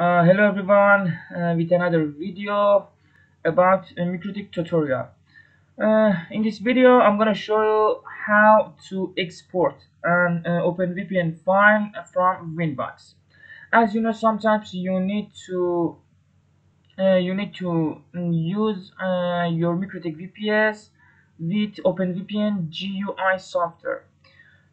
Uh, hello everyone uh, with another video about a MikroTik tutorial. Uh, in this video I'm gonna show you how to export an uh, OpenVPN file from Winbox. As you know sometimes you need to uh, you need to use uh, your MikroTik VPS with OpenVPN GUI software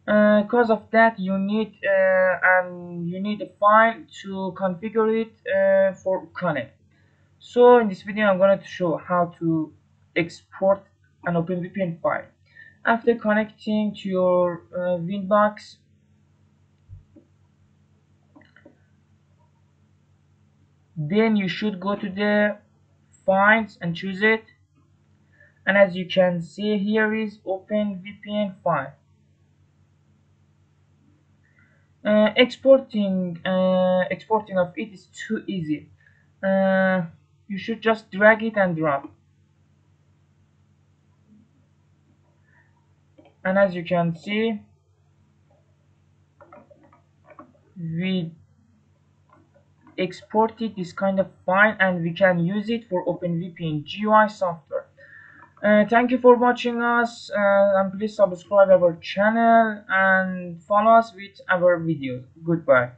because uh, of that you need uh, and you need a file to configure it uh, for connect so in this video I'm going to show how to export an OpenVPN file. After connecting to your uh, Winbox then you should go to the files and choose it. And as you can see here is OpenVPN file uh, exporting uh, exporting of it is too easy. Uh, you should just drag it and drop and as you can see we exported this kind of file and we can use it for OpenVPN GUI software uh, thank you for watching us uh, and please subscribe our channel and follow us with our videos. Goodbye